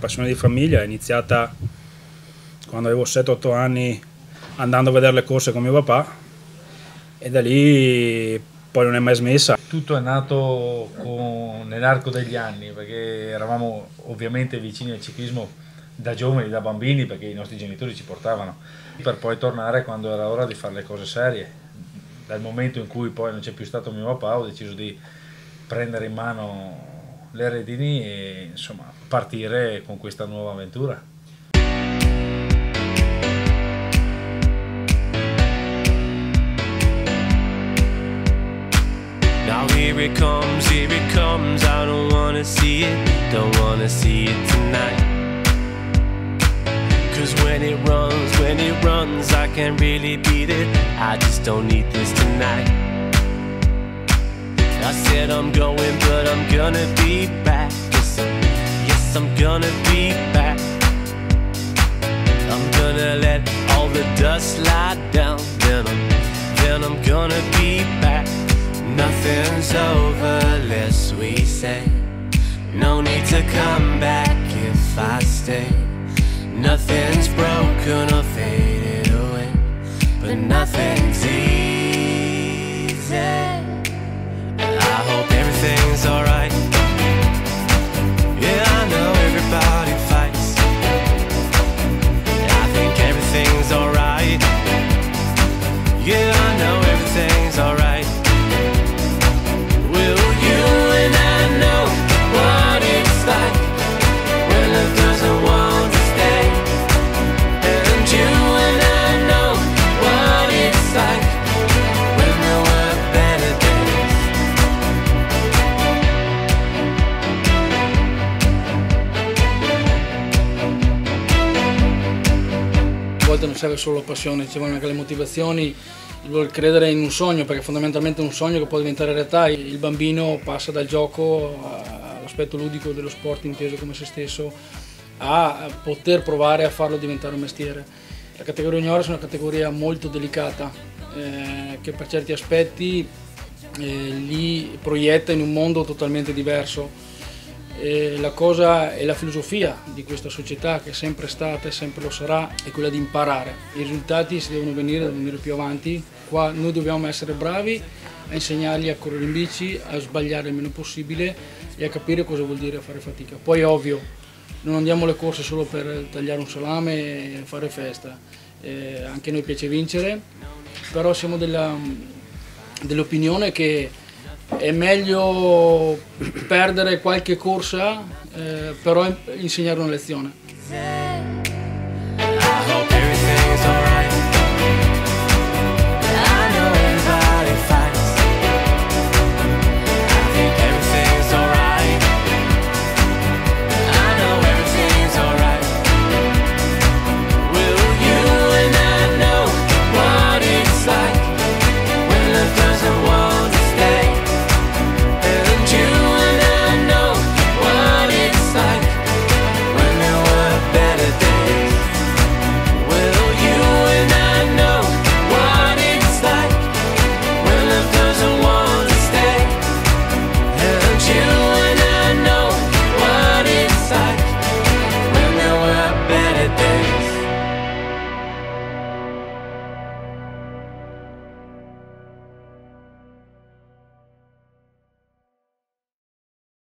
passione di famiglia è iniziata quando avevo 7-8 anni andando a vedere le corse con mio papà e da lì poi non è mai smessa. Tutto è nato con, nell'arco degli anni perché eravamo ovviamente vicini al ciclismo da giovani, da bambini perché i nostri genitori ci portavano per poi tornare quando era ora di fare le cose serie. Dal momento in cui poi non c'è più stato mio papà ho deciso di prendere in mano le redini e insomma partire con questa nuova avventura. Now here it comes, here it comes. I don't wanna see it, don't wanna see it tonight. Cause when it runs, when it runs, I can really beat it. I just don't need this tonight. Said I'm going, but I'm gonna be back. Yes, yes, I'm gonna be back. I'm gonna let all the dust lie down. Then I'm, then I'm gonna be back. Nothing's over, lest we say. No need to come back if I stay. Nothing's broken or faded away, but nothing's I hope volte non serve solo la passione, ci vogliono anche le motivazioni, il credere in un sogno, perché fondamentalmente è un sogno che può diventare realtà. Il bambino passa dal gioco all'aspetto ludico dello sport inteso come se stesso a poter provare a farlo diventare un mestiere. La categoria juniores è una categoria molto delicata eh, che per certi aspetti eh, li proietta in un mondo totalmente diverso. La cosa e la filosofia di questa società che è sempre stata e sempre lo sarà è quella di imparare. I risultati si devono venire, devono venire più avanti. Qua noi dobbiamo essere bravi a insegnargli a correre in bici, a sbagliare il meno possibile e a capire cosa vuol dire fare fatica. Poi ovvio, non andiamo alle corse solo per tagliare un salame e fare festa. Eh, anche a noi piace vincere, però siamo dell'opinione che è meglio perdere qualche corsa, eh, però insegnare una lezione.